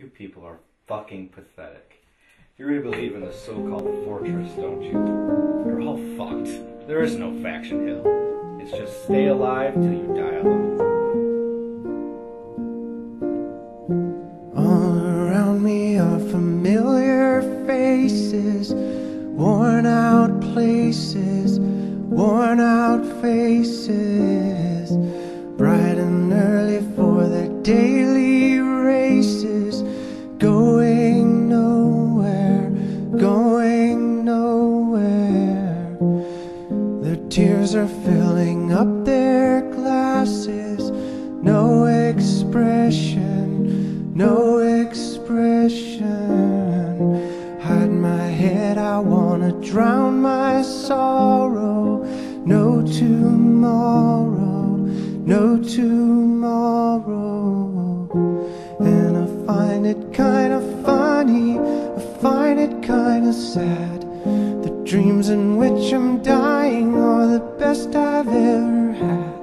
You people are fucking pathetic. You really believe in the so-called fortress, don't you? You're all fucked. There is no faction hill. It's just stay alive till you die alone. All around me are familiar faces, worn out places, worn out faces, bright and early for their daily Their tears are filling up their glasses, no expression, no expression. Hide my head, I wanna drown my sorrow. No tomorrow, no tomorrow. And I find it kinda funny, I find it kinda sad. The dreams in which I'm dying the best I've ever had.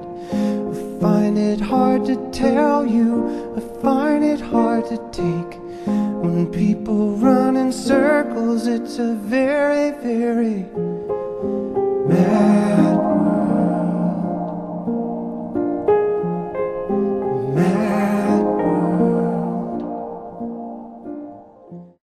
I find it hard to tell you, I find it hard to take. When people run in circles, it's a very, very mad world. Mad